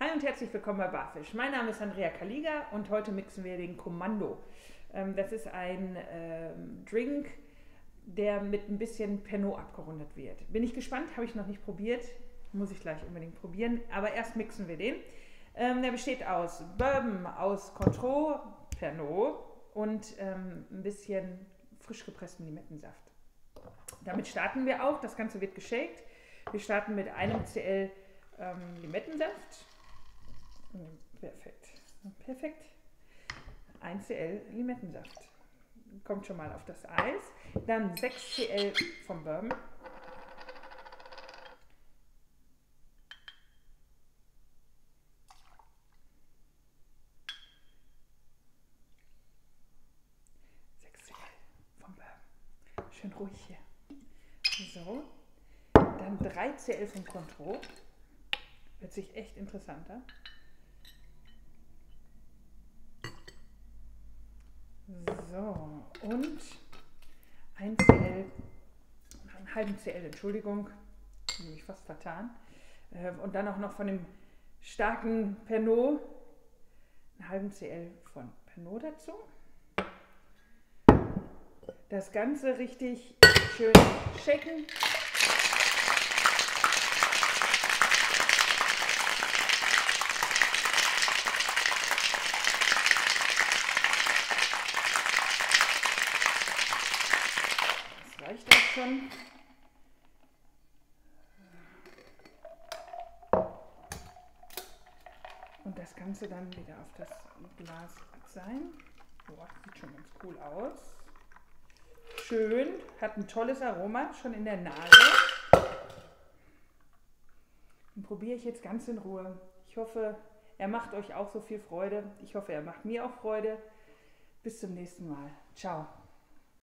Hi und herzlich willkommen bei Barfisch. Mein Name ist Andrea Kaliga und heute mixen wir den Kommando. Ähm, das ist ein ähm, Drink, der mit ein bisschen Pernod abgerundet wird. Bin ich gespannt, habe ich noch nicht probiert. Muss ich gleich unbedingt probieren. Aber erst mixen wir den. Ähm, der besteht aus Bourbon, aus Cointreau, Pernod und ein bisschen frisch gepressten Limettensaft. Damit starten wir auch. Das Ganze wird geshakt. Wir starten mit einem CL Limettensaft Perfekt. Perfekt. 1 Cl Limettensaft. Kommt schon mal auf das Eis. Dann 6 Cl vom Bourbon. Schön ruhig hier. So. Dann 3 Cl vom Contro. Hört sich echt interessanter. So, und ein CL, einen halben CL, Entschuldigung, nämlich fast vertan. Äh, und dann auch noch von dem starken Pernod, einen halben CL von Pernod dazu. Das Ganze richtig schön shaken. reicht auch schon. Und das Ganze dann wieder auf das Glas sein. Boah, sieht schon ganz cool aus. Schön, hat ein tolles Aroma, schon in der Nase. Den probiere ich jetzt ganz in Ruhe. Ich hoffe, er macht euch auch so viel Freude. Ich hoffe, er macht mir auch Freude. Bis zum nächsten Mal. Ciao.